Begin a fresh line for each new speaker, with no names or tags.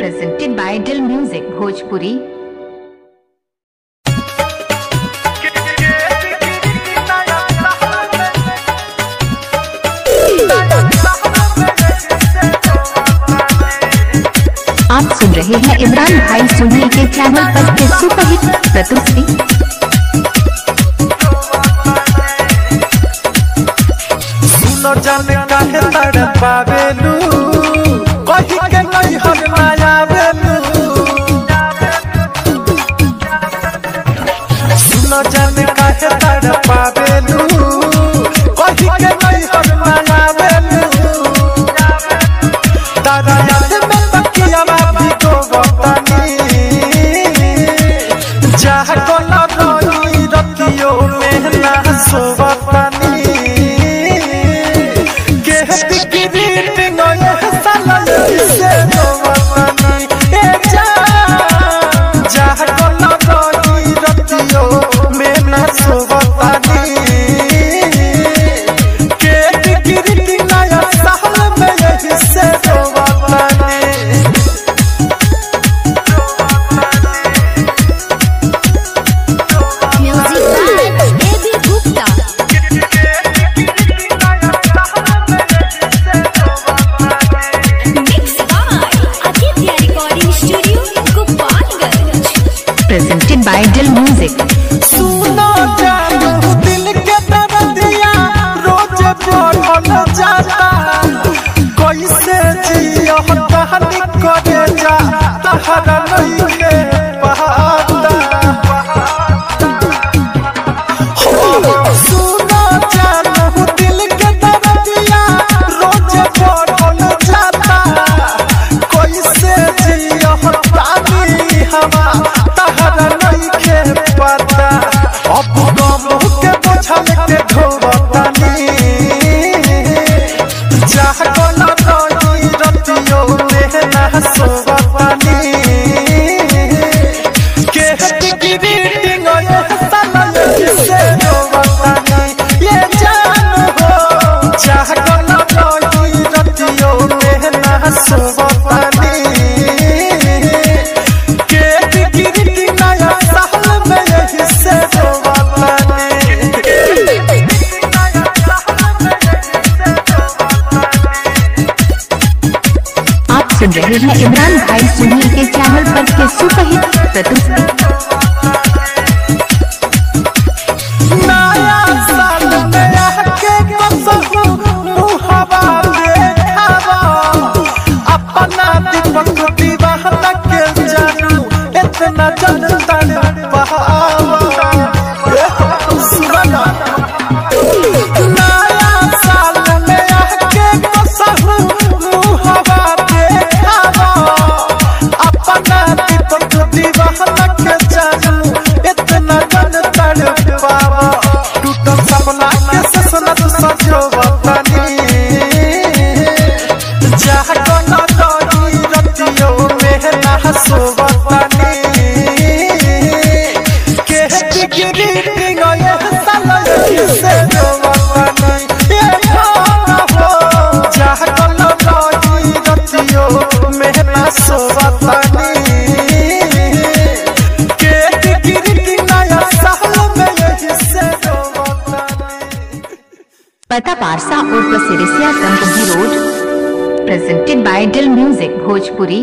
Presented by Dil music Bhojpuri आप सुन रहे हैं इमरान भाई सुनिए के चैनल पर के सुपरहिट
प्रतुष्टि जाने का तड़पावे लू न दादा याद आइडल म्यूज़िक कैसे सुनो
इमरान भाई सुनील के चैनल पर के सुपरहिट प्रस्तुति पता पारसा उर्फ़ सिरिसिया संघ road presented by Dil music Bhojpuri.